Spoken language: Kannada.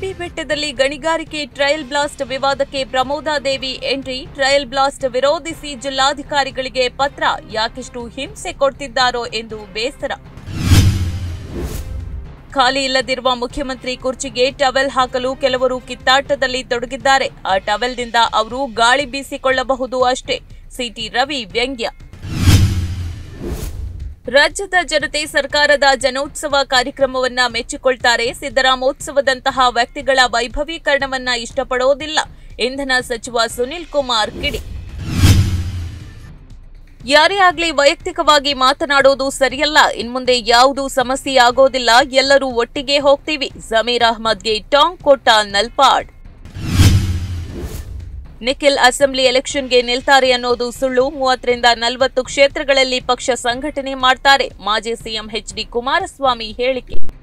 ಬೇಬಿ ಬೆಟ್ಟದಲ್ಲಿ ಗಣಿಗಾರಿಕೆ ಟ್ರಯಲ್ ಬ್ಲಾಸ್ಟ್ ವಿವಾದಕ್ಕೆ ಪ್ರಮೋದಾದೇವಿ ಎಂಟ್ರಿ. ಟ್ರಯಲ್ ಬ್ಲಾಸ್ಟ್ ವಿರೋಧಿಸಿ ಜಿಲ್ಲಾಧಿಕಾರಿಗಳಿಗೆ ಪತ್ರ. ಯಾಕಿಷ್ಟು ಹಿಂಸೆ ಕೊಡ್ತಿದ್ದಾರೋ ಎಂದು ಬೇಸರ. ಖಾಲಿ ಇಲ್ಲದಿರುವ ಮುಖ್ಯಮಂತ್ರಿ ಕುರ್ಚಿಗೆ ಟವೆಲ್ ಹಾಕಲು ಕೆಲವರು ಕಿತ್ತಾಟದಲ್ಲಿ ತೊಡಗಿದ್ದಾರೆ. ಆ ಟವೆಲ್ನಿಂದ ಅವರು ಗಾಳಿ ಬೀಸಿಕೊಳ್ಳಬಹುದು ಅಷ್ಟೇ. ಸಿಟಿ ರವಿ ವ್ಯಂಗ್ಯ. ರಾಜ್ಯದ ಜನತೆ ಸರ್ಕಾರದ ಜನೋತ್ಸವ ಕಾರ್ಯಕ್ರಮವನ್ನ ಮೆಚ್ಚಿಕೊಳ್ತಾರೆ. ಸಿದ್ದರಾಮೋತ್ಸವದಂತಹ ವ್ಯಕ್ತಿಗಳ ವೈಭವೀಕರಣವನ್ನ ಇಷ್ಟಪಡೋದಿಲ್ಲ. ಇಂಧನ ಸಚಿವ ಸುನಿಲ್ ಕುಮಾರ್ ಕಿಡಿ. ಯಾರೇ ಆಗಲಿ ವೈಯಕ್ತಿಕವಾಗಿ ಮಾತನಾಡೋದು ಸರಿಯಲ್ಲ. ಇನ್ಮುಂದೆ ಯಾವುದೂ ಸಮಸ್ಯೆ ಆಗೋದಿಲ್ಲ ಎಲ್ಲರೂ ಒಟ್ಟಿಗೆ ಹೋಗ್ತೀವಿ. ಜಮೀರ್ ಅಹ್ಮದ್ಗೆ ಟಾಂಗ್ ಕೊಟ್ಟ ನಲ್ಪಾಡ್. ನಿಖಿಲ್ ಅಸೆಂಬ್ಲಿ ಎಲೆಕ್ಷನ್ಗೆ ನಿಲ್ತಾರೆ ಅನ್ನೋದು ಸುಳ್ಳು. ಮೂವತ್ತರಿಂದ ನಲವತ್ತು ಕ್ಷೇತ್ರಗಳಲ್ಲಿ ಪಕ್ಷ ಸಂಘಟನೆ ಮಾಡ್ತಾರೆ. ಮಾಜಿ ಸಿಎಂ ಎಚ್ ಡಿ ಕುಮಾರಸ್ವಾಮಿ ಹೇಳಿಕೆ.